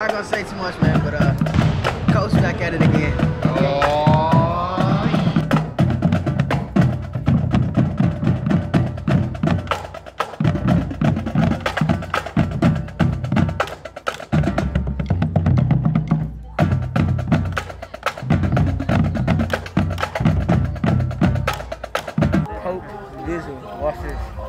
I'm not gonna say too much, man, but uh, coach back at it again. Cope Visual. Watch this.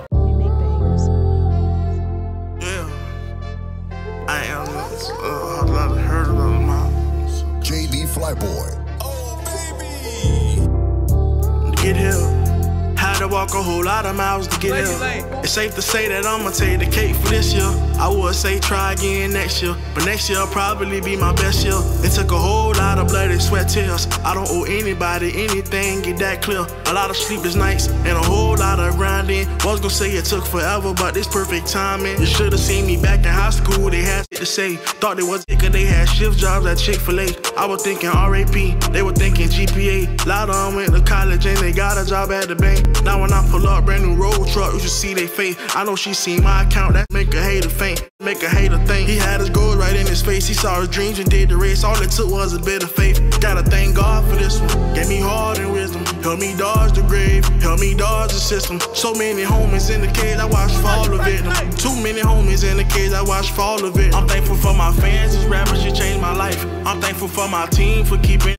Walk a whole lot of miles to get here. It's safe to say that I'ma take the cake for this year. I would say try again next year, but next year will probably be my best year. It took a whole lot of blood and sweat tears. I don't owe anybody anything, get that clear. A lot of sleepless nights and a whole lot of grinding. Was gonna say it took forever, but it's perfect timing. You should've seen me back in high school. They had shit to say. Thought they was cause they had shift jobs at Chick-fil-A. I was thinking RAP, they were thinking GPA. lot of them went to college and they got a job at the bank. Now when I pull up brand new road truck, you should see they face. I know she seen my account, that make a hater faint. Make a hater think he had his goals right in his face. He saw his dreams and did the race. All it took was a bit of faith. Gotta thank God for this one. Gave me heart and wisdom. Help me dodge the grave. Help me dodge the system. So many homies in the cage, I watched fall of it. Too many homies in the cage, I watched fall of it. I'm thankful for my fans, these rappers, you changed my life. I'm thankful for my team for keeping.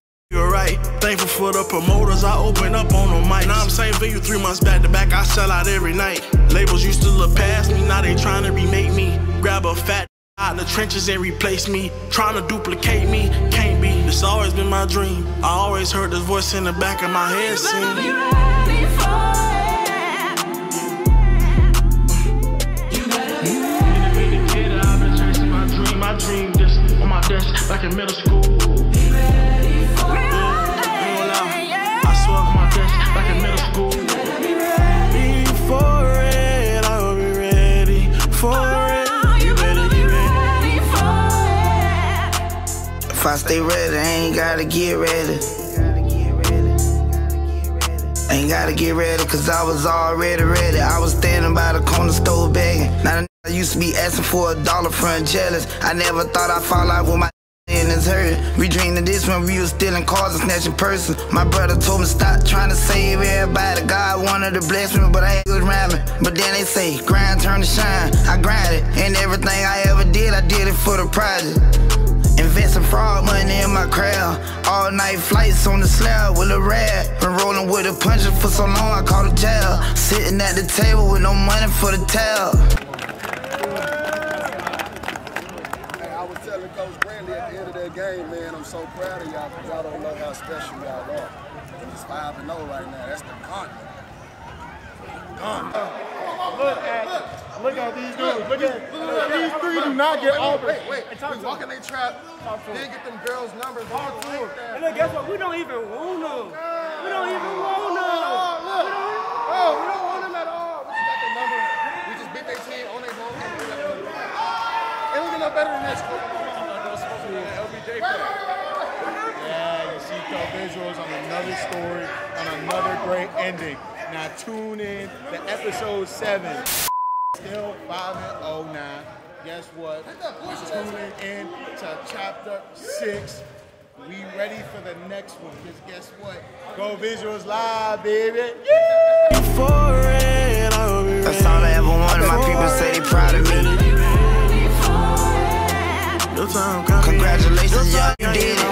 Thankful for the promoters I open up on the mic. Now I'm same you, three months back to back. I sell out every night. Labels used to look past me, now they trying to remake me. Grab a fat out in the trenches and replace me. Trying to duplicate me, can't be. It's always been my dream. I always heard this voice in the back of my head sing. My dream just on my desk like in middle school. I stay ready, ain't gotta get ready. Ain't gotta get ready, cause I was already ready. I was standing by the corner store begging. Now I used to be asking for a dollar front jealous. I never thought I'd fall out with my his hurt. We dreamed of this when we was stealing cars and snatching purses. My brother told me stop trying to save everybody. God wanted to bless me, but I good rhyming. But then they say, grind turn to shine. I grinded, and everything I ever did, I did it for the project. Investing fraud money in my crowd. All night flights on the slab with a rat. Been rolling with a puncher for so long, I called a jail. Sitting at the table with no money for the tab. Hey, I was telling Coach Brandy at the end of that game, man, I'm so proud of y'all because y'all don't know how special y'all are. It's 5 and 0 right now. That's the gauntlet. Look at, look at these dudes. Look at these three do not get over. Wait, wait. We walk in they trap, then get them girls' numbers. Talk to them. And look, guess what? We don't even want them. We don't even want them. Oh, oh, we don't want them at all. We just got their number. We just beat their team on their home. And we got their number. And we get no better than this. Yeah, you see Cope Visuals on another story, on another great ending. Now tune in to episode seven. Still 5 and 0 now. Guess what? Tuning in to chapter six. We ready for the next one. Because guess what? Cope Visuals live, baby. Be That's all I ever wanted. My people say they proud of me. Congratulations, young, you did it.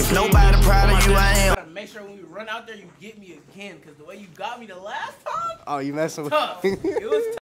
If nobody proud of you, I am. Sure when we run out there, you get me again, cause the way you got me the last time, Oh, you messing with tough. It was tough.